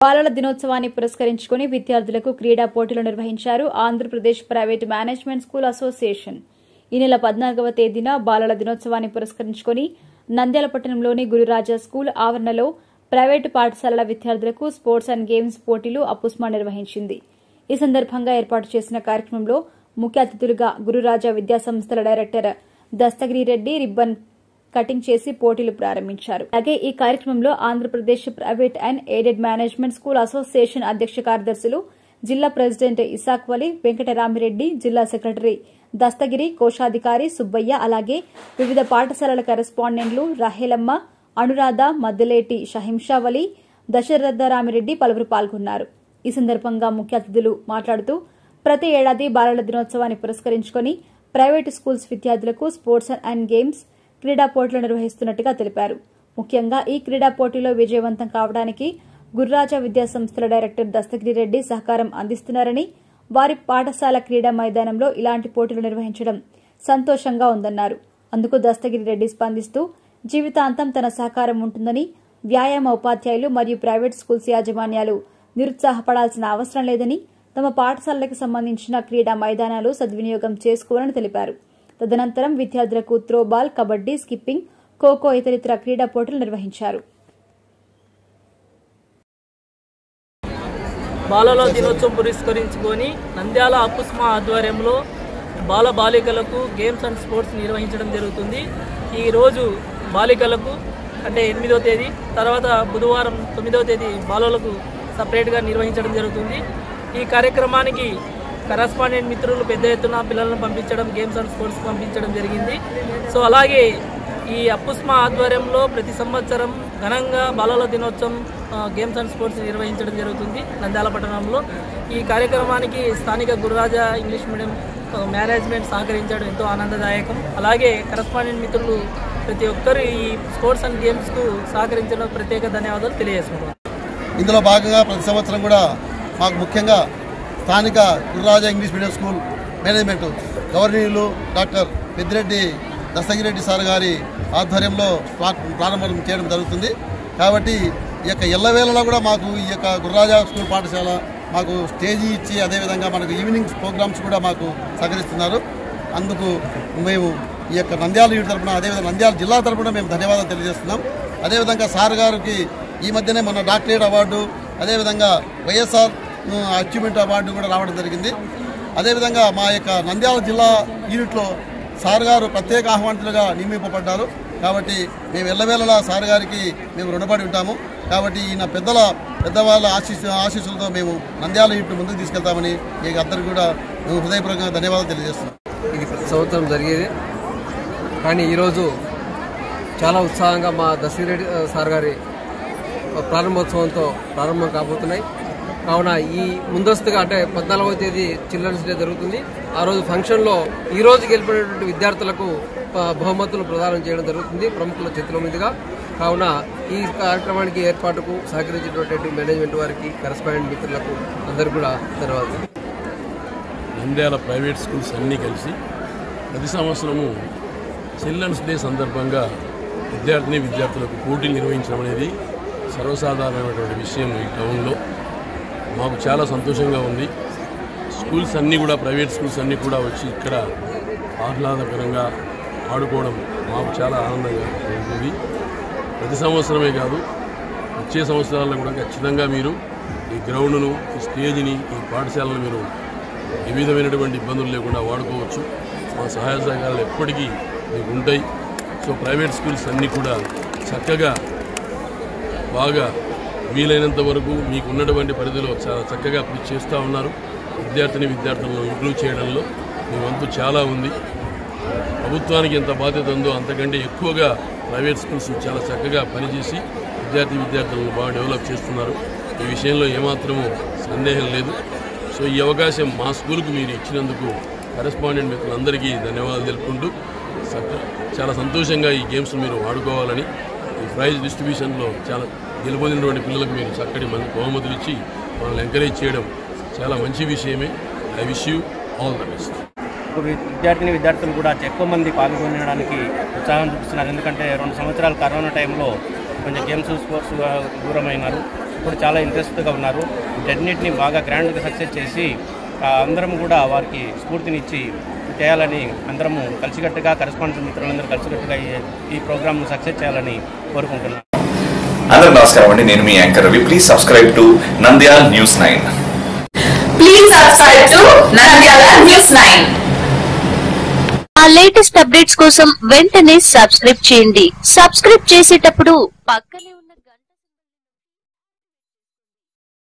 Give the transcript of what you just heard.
బాలల దినోత్సవాన్ని పురస్కరించుకుని విద్యార్థులకు క్రీడా పోటీలు నిర్వహించారు Andhra Pradesh private management school association. ఈ నెల పద్నాలుగవ తేదీన బాలల దినోత్సవాన్ని పురస్కరించుకుని నంద్యాల పట్టణంలోని గురురాజా స్కూల్ ఆవరణలో ప్రైవేటు పాఠశాలల విద్యార్థులకు స్పోర్ట్స్ అండ్ గేమ్స్ పోటీలు అపుస్మా నిర్వహించింది. ఈ సందర్భంగా ఏర్పాటు చేసిన కార్యక్రమంలో ముఖ్య అతిథులుగా గురురాజా విద్యాసంస్థల director Dastagiri Reddy ribbon cutting చేసి పోటీలు ప్రారంభించారు. అలాగే ఈ కార్యక్రమంలో Andhra Pradesh private and aided management school association అధ్యక్ష కార్యదర్శులు జిల్లా ప్రెసిడెంట్ ఇసాక్ వలి వెంకటరామిరెడ్డి జిల్లా సెక్రటరీ దస్తగిరి కోశాధికారి సుబ్బయ్య అలాగే వివిధ పాఠశాలల కరెస్పాండెంట్లు రహేలమ్మ అనురాధ మద్దలేటి షహింషావలి దశరథరామిరెడ్డి పలువురు పాల్గొన్నారు. ఈ సందర్భంగా ముఖ్య అతిథులు మాట్లాడుతూ ప్రతి ఏడాది బాలల దినోత్సవాన్ని పురస్కరించుకుని ప్రైవేటు స్కూల్స్ విద్యార్థులకు స్పోర్ట్స్ అండ్ గేమ్స్ క్రీడా పోటీలు నిర్వహిస్తున్నట్టుగా తెలిపారు. ముఖ్యంగా ఈ క్రీడా పోటీలో విజయవంతం కావడానికి గుర్రాజా విద్యాసంస్థల డైరెక్టర్ దస్తగిరి రెడ్డి సహకారం అందిస్తున్నారని వారి పాఠశాల క్రీడా మైదానంలో ఇలాంటి పోటీలు నిర్వహించడం సంతోషంగా ఉందన్నారు. అందుకు దస్తగిరి రెడ్డి స్పందిస్తూ జీవితాంతం తన సహకారం ఉంటుందని వ్యాయామ ఉపాధ్యాయులు మరియు ప్రైవేట్ స్కూల్స్ యాజమాన్యాలు నిరుత్సాహపడాల్సిన అవసరం లేదని తమ పాఠశాలలకు సంబంధించిన క్రీడా మైదానాలు సద్వినియోగం చేసుకోవాలని తెలిపారు. తదనంతరం విద్యార్థులకు త్రోబాల్ కబడ్డీ స్కిప్పింగ్ ఖోఖో ఇతరితర క్రీడా పోటీలు నిర్వహించారు. బాలల దినోత్సవం పురస్కరించుకొని నంద్యాల అపుస్మా ఆధ్వర్యంలో బాల బాలికలకు గేమ్స్ అండ్ స్పోర్ట్స్ నిర్వహించడం జరుగుతుంది. ఈరోజు బాలికలకు అంటే ఎనిమిదో తేదీ తర్వాత బుధవారం తొమ్మిదవ తేదీ బాలలకు సపరేట్గా నిర్వహించడం జరుగుతుంది. ఈ కార్యక్రమానికి కరస్పాండెంట్ మిత్రులు పెద్ద ఎత్తున పిల్లలను పంపించడం గేమ్స్ అండ్ స్పోర్ట్స్ పంపించడం జరిగింది. సో అలాగే ఈ అప్పుస్మా ఆధ్వర్యంలో ప్రతి సంవత్సరం ఘనంగా బాలల దినోత్సవం గేమ్స్ అండ్ స్పోర్ట్స్ నిర్వహించడం జరుగుతుంది నంద్యాల పట్టణంలో. ఈ కార్యక్రమానికి స్థానిక గురురాజా ఇంగ్లీష్ మీడియం మేనేజ్మెంట్ సహకరించడం ఎంతో ఆనందదాయకం. అలాగే కరస్పాండెంట్ మిత్రులు ప్రతి ఒక్కరు ఈ స్పోర్ట్స్ అండ్ గేమ్స్కు సహకరించడం ప్రత్యేక ధన్యవాదాలు తెలియజేసుకుంటున్నాను. ఇందులో భాగంగా ప్రతి సంవత్సరం కూడా మాకు ముఖ్యంగా స్థానిక Gururaja English medium school management గవర్నీలు doctor Peddireddy Dastagireddy sir గారి ఆధ్వర్యంలో ప్రారంభం చేయడం జరుగుతుంది. కాబట్టి ఈ యొక్క ఎల్లవేళలో కూడా మాకు ఈ యొక్క గురురాజా స్కూల్ పాఠశాల మాకు స్టేజీ ఇచ్చి అదేవిధంగా మనకు ఈవినింగ్ ప్రోగ్రామ్స్ కూడా మాకు సహకరిస్తున్నారు. అందుకు మేము ఈ యొక్క నంద్యాల యూనిట్ తరపున అదేవిధంగా నంద్యాల జిల్లా తరపున మేము ధన్యవాదాలు తెలియజేస్తున్నాం. అదేవిధంగా సార్ గారికి ఈ మధ్యనే మన డాక్టరేట్ అవార్డు అదేవిధంగా వైఎస్ఆర్ అచీవ్మెంట్ అవార్డు కూడా రావడం జరిగింది. అదేవిధంగా మా యొక్క నంద్యాల జిల్లా యూనిట్లో సార్ గారు ప్రత్యేక ఆహ్వానితులుగా నియమింపబడ్డారు. కాబట్టి మేము ఎల్లవేళలా సార్ గారికి మేము రుణపడి ఉంటాము. కాబట్టి ఈయన పెద్దల పెద్దవాళ్ళ ఆశీస్ ఆశీస్సులతో మేము నంద్యాల యూనిట్ ముందుకు తీసుకెళ్తామని మీకు అందరికీ కూడా మేము హృదయపూర్వకంగా ధన్యవాదాలు తెలియజేస్తున్నాం. ఇది ప్రతి సంవత్సరం జరిగేది. కానీ ఈరోజు చాలా ఉత్సాహంగా మా దశరెడ్డి సార్ గారి ప్రారంభోత్సవంతో ప్రారంభం కాబోతున్నాయి. కావున ఈ ముందస్తుగా అంటే పద్నాలుగవ తేదీ చిల్డ్రన్స్ డే జరుగుతుంది. ఆ రోజు ఫంక్షన్లో ఈ రోజు గెలిపినటువంటి విద్యార్థులకు బహుమతులు ప్రదానం చేయడం జరుగుతుంది ప్రముఖుల చేతుల మీదుగా. కావున ఈ కార్యక్రమానికి ఏర్పాటుకు సహకరించినటువంటి మేనేజ్మెంట్ వారికి కరస్పాండెంట్ మిత్రులకు అందరు కూడా ధన్యవాదాలు. నంద్యాల ప్రైవేట్ స్కూల్స్ అన్నీ కలిసి ప్రతి సంవత్సరము చిల్డ్రన్స్ డే సందర్భంగా విద్యార్థిని విద్యార్థులకు పోటీలు నిర్వహించడం అనేది సర్వసాధారణమైనటువంటి విషయం ఈ టౌన్లో. మాకు చాలా సంతోషంగా ఉంది. స్కూల్స్ అన్నీ కూడా ప్రైవేట్ స్కూల్స్ అన్నీ కూడా వచ్చి ఇక్కడ ఆహ్లాదకరంగా ఆడుకోవడం మాకు చాలా ఆనందంగా ఉంటుంది. ప్రతి సంవత్సరమే కాదు వచ్చే సంవత్సరాల్లో కూడా ఖచ్చితంగా మీరు ఈ గ్రౌండ్ను ఈ స్టేజ్ని ఈ పాఠశాలను మీరు ఏ విధమైనటువంటి ఇబ్బందులు లేకుండా వాడుకోవచ్చు. మా సహాయ సహకారాలు ఎప్పటికీ మీకు ఉంటాయి. సో ప్రైవేట్ స్కూల్స్ అన్నీ కూడా చక్కగా బాగా వీలైనంత వరకు మీకు ఉన్నటువంటి పరిధిలో చాలా చక్కగా కృషి చేస్తూ ఉన్నారు. విద్యార్థిని విద్యార్థులను ఇంక్లూడ్ చేయడంలో మీ వంతు చాలా ఉంది. ప్రభుత్వానికి ఎంత బాధ్యత ఉందో అంతకంటే ఎక్కువగా ప్రైవేట్ స్కూల్స్ చాలా చక్కగా పనిచేసి విద్యార్థి విద్యార్థులను బాగా డెవలప్ చేస్తున్నారు. ఈ విషయంలో ఏమాత్రమూ సందేహం లేదు. సో ఈ అవకాశం మా స్కూల్కు మీరు ఇచ్చినందుకు కరెస్పాండెంట్ మిత్రులందరికీ ధన్యవాదాలు తెలుపుకుంటూ చాలా సంతోషంగా ఈ గేమ్స్ మీరు ఆడుకోవాలని ఈ ప్రైజ్ డిస్ట్రిబ్యూషన్లో చాలా నిలబడినటువంటి పిల్లలకు మీరు చక్కటి మంచి బహుమతులు ఇచ్చి మనల్ని ఎంకరేజ్ చేయడం చాలా మంచి విషయమే. I wish you all the best విద్యార్థిని విద్యార్థులు కూడా ఎక్కువ మంది పాల్గొనడానికి ఉత్సాహం చూపిస్తున్నారు. ఎందుకంటే రెండు సంవత్సరాలు కరోనా టైంలో కొంచెం గేమ్స్ స్పోర్ట్స్ దూరమైనారు. ఇప్పుడు చాలా ఇంట్రెస్ట్గా ఉన్నారు. వీటన్నిటిని బాగా గ్రాండ్గా సక్సెస్ చేసి అందరం కూడా వారికి స్ఫూర్తినిచ్చి చేయాలని అందరము కలిసికట్టుగా కరెస్పాండెంట్ మిత్రులందరూ కలిసికట్టుగా ఈ- ఈ ప్రోగ్రామ్ను సక్సెస్ చేయాలని కోరుకుంటున్నాను అందరూ నమస్కారం అండి. నేను మీ anchor Ravi. Please subscribe to Nandyal news nine Please subscribe to Nandyala News 9. ఆ లేటెస్ట్ అప్డేట్స్ కోసం వెంటనే సబ్స్క్రైబ్ చేయండి. సబ్స్క్రైబ్ చేసేటప్పుడు పక్కనే